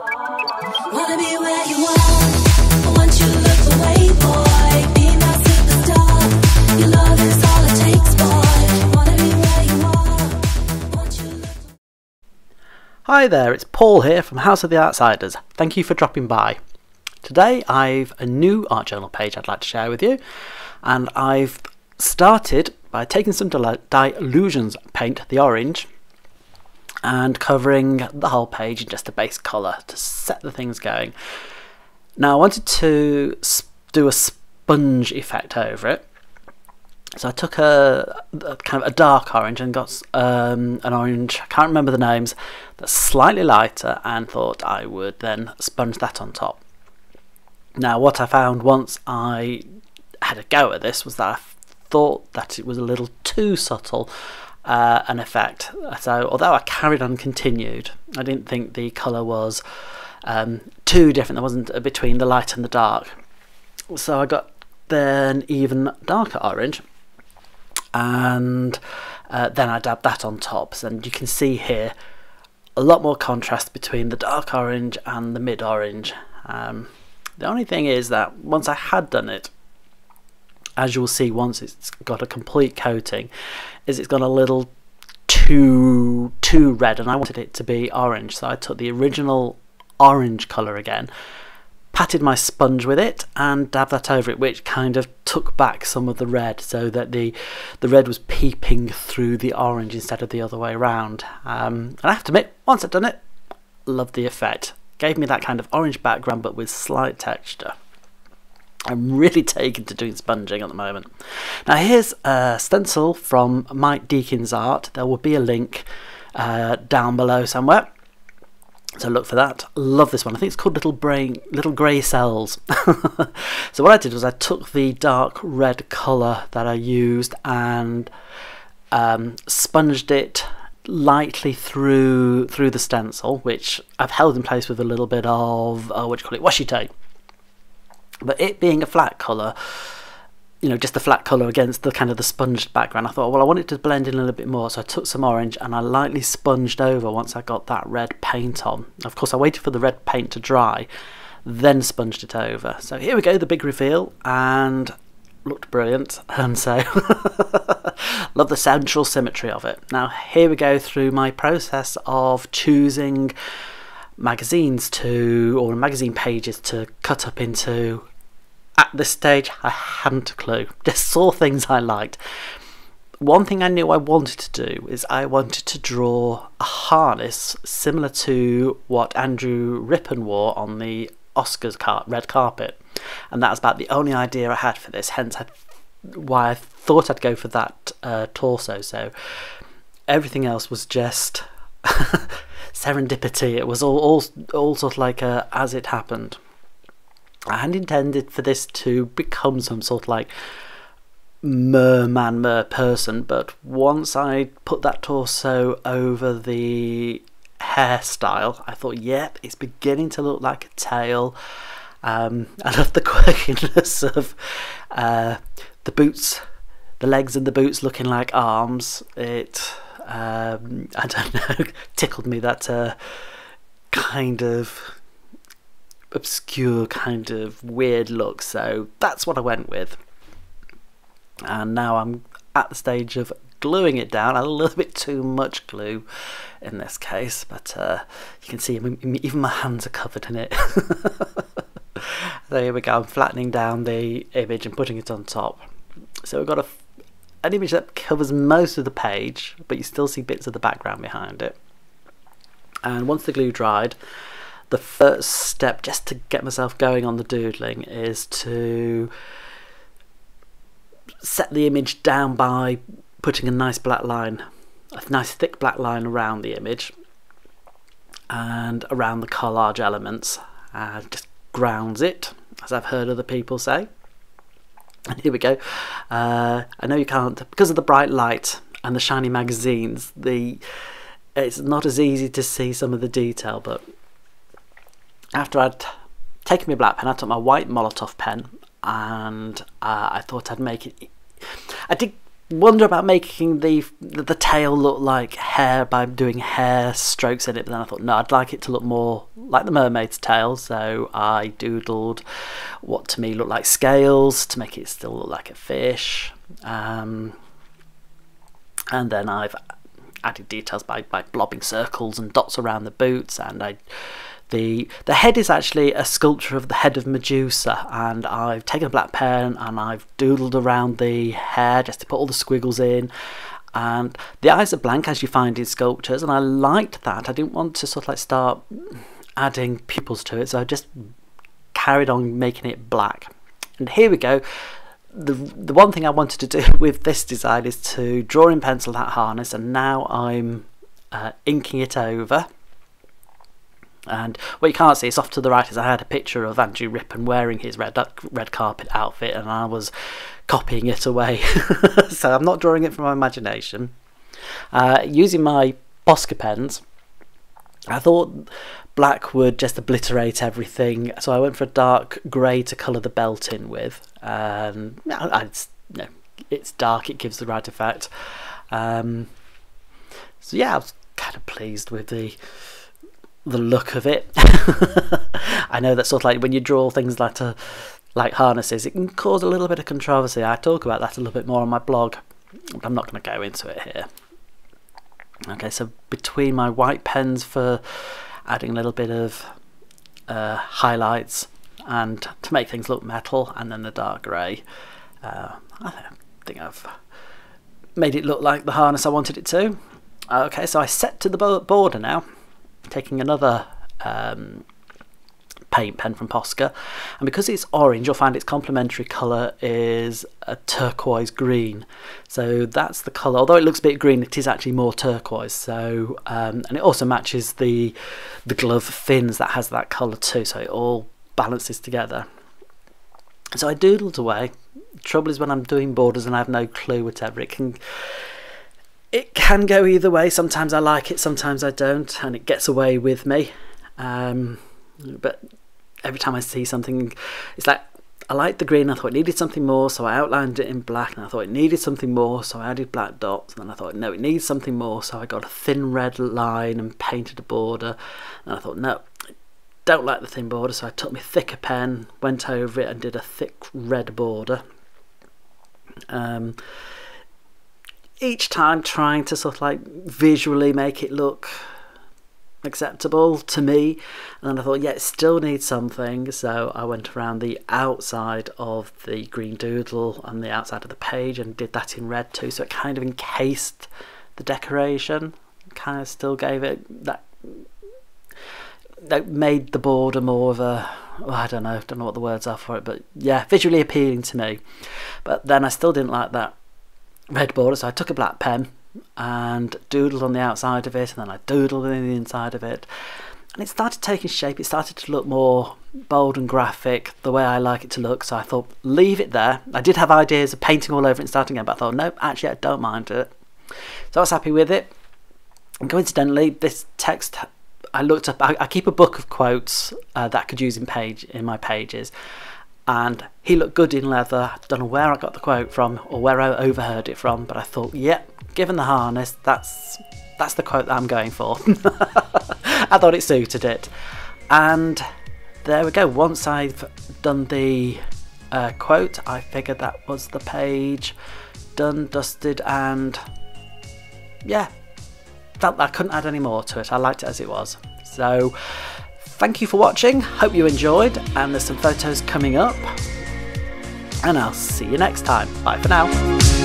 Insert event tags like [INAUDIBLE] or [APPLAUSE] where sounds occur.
Hi there, it's Paul here from House of the Artsiders. Thank you for dropping by. Today I've a new art journal page I'd like to share with you, and I've started by taking some Dil- Dylusions paint, the orange, and covering the whole page in just a base colour to set the things going. Now I wanted to do a sponge effect over it, so I took a, a kind of a dark orange and got um, an orange. I can't remember the names. That's slightly lighter, and thought I would then sponge that on top. Now, what I found once I had a go at this was that I thought that it was a little too subtle uh, an effect. So, although I carried on, continued, I didn't think the colour was um, too different. There wasn't between the light and the dark. So I got then even darker orange and uh, then I dab that on top. And you can see here a lot more contrast between the dark orange and the mid orange. Um, the only thing is that once I had done it, as you'll see once it's got a complete coating, is it's got a little too too red, and I wanted it to be orange. So I took the original orange colour again, patted my sponge with it and dabbed that over it which kind of took back some of the red so that the the red was peeping through the orange instead of the other way around. Um, and I have to admit once I've done it loved the effect. Gave me that kind of orange background but with slight texture I'm really [LAUGHS] taken to doing sponging at the moment. Now here's a stencil from Mike Deakin's art. There will be a link uh, down below somewhere. So look for that. Love this one. I think it's called Little Brain, Little Grey Cells. [LAUGHS] so what I did was I took the dark red colour that I used and um, sponged it lightly through through the stencil, which I've held in place with a little bit of uh, what do you call it, washi tape. But it being a flat colour, you know, just the flat colour against the kind of the sponged background, I thought, well, I want it to blend in a little bit more. So I took some orange and I lightly sponged over once I got that red paint on. Of course, I waited for the red paint to dry, then sponged it over. So here we go, the big reveal, and looked brilliant. [LAUGHS] And so, [LAUGHS] love the central symmetry of it. Now, here we go through my process of choosing magazines to or magazine pages to cut up into at this stage I hadn't a clue just saw things I liked one thing I knew I wanted to do is I wanted to draw a harness similar to what Andrew Rippon wore on the Oscars car- red carpet and that was about the only idea I had for this hence I, why I thought I'd go for that uh, torso so everything else was just [LAUGHS] serendipity. It was all, all, all sort of like a, as it happened. I hadn't intended for this to become some sort of like merman, mer person, but once I put that torso over the hairstyle, I thought, yep, it's beginning to look like a tail. Um, [LAUGHS] I love the quirkiness of uh, the boots, the legs and the boots looking like arms. It um, [LAUGHS] I don't know, tickled me that uh, kind of obscure, kind of weird look. So that's what I went with. And now I'm at the stage of gluing it down. A little bit too much glue in this case, but uh, you can see even my hands are covered in it. [LAUGHS] there we go. I'm flattening down the image and putting it on top. So we've got a an image that covers most of the page, but you still see bits of the background behind it. And once the glue dried, the first step just to get myself going on the doodling is to set the image down by putting a nice black line, a nice thick black line around the image and around the collage elements. And just grounds it, as I've heard other people say. And here we go. Uh, I know you can't because of the bright light and the shiny magazines. The it's not as easy to see some of the detail, but after I'd taken my black pen, I took my white Molotow pen, and uh, I thought I'd make it. I did wonder about making the the tail look like hair by doing hair strokes in it, but then I thought no, I'd like it to look more like the mermaid's tail, so I doodled what to me looked like scales to make it still look like a fish, um, and then I've added details by by blobbing circles and dots around the boots, and I the the head is actually a sculpture of the head of Medusa, and I've taken a black pen and I've doodled around the hair just to put all the squiggles in. And the eyes are blank as you find in sculptures, and I liked that. I didn't want to sort of like start adding pupils to it, so I just carried on making it black. And here we go. The, the one thing I wanted to do [LAUGHS] with this design is to draw in pencil that harness, and now I'm uh, inking it over and what you can't see, it's off to the right, is I had a picture of Andrew Rippon wearing his red red carpet outfit, and I was copying it away. [LAUGHS] so I'm not drawing it from my imagination. Uh, using my Posca pens, I thought black would just obliterate everything, so I went for a dark grey to colour the belt in with. And I, it's, you know, it's dark, it gives the right effect. Um, so yeah, I was kind of pleased with the the look of it. [LAUGHS] I know that sort of like when you draw things like a, like harnesses, it can cause a little bit of controversy. I talk about that a little bit more on my blog, but I'm not going to go into it here. Okay, so between my white pens for adding a little bit of uh, highlights and to make things look metal, and then the dark grey, uh, I think I've made it look like the harness I wanted it to. Okay, so I set to the border now taking another um, paint pen from Posca. And because it's orange you'll find its complementary colour is a turquoise green. So that's the colour. Although it looks a bit green it is actually more turquoise. So um, and it also matches the the glove fins that has that colour too. So it all balances together. So I doodled away. Trouble is when I'm doing borders and I have no clue whatever. It can it can go either way. Sometimes I like it, sometimes I don't, and it gets away with me. Um, but every time I see something, it's like I liked the green. I thought it needed something more, so I outlined it in black. And I thought it needed something more, so I added black dots. And then I thought, no, it needs something more, so I got a thin red line and painted a border. And I thought, no, I don't like the thin border, so I took my thicker pen, went over it, and did a thick red border. Um, each time trying to sort of like visually make it look acceptable to me and then I thought yeah it still needs something so I went around the outside of the green doodle and the outside of the page and did that in red too so it kind of encased the decoration kind of still gave it that that made the border more of a oh, I don't know don't know what the words are for it but yeah visually appealing to me. But then I still didn't like that red border, so I took a black pen and doodled on the outside of it, and then I doodled in the inside of it. And it started taking shape, it started to look more bold and graphic, the way I like it to look, so I thought, leave it there. I did have ideas of painting all over it and starting again, but I thought, no, actually, I don't mind it. So I was happy with it. And coincidentally, this text I looked up. I, I keep a book of quotes uh, that I could use in page in my pages, and he looked good in leather. I don't know where I got the quote from or where I overheard it from, but I thought, yep, given the harness, that's that's the quote that I'm going for. [LAUGHS] I thought it suited it, and there we go. Once I've done the uh, quote, I figured that was the page done, dusted, and yeah, felt I couldn't add any more to it. I liked it as it was. So Thank you for watching, hope you enjoyed, and there's some photos coming up. And I'll see you next time. Bye for now.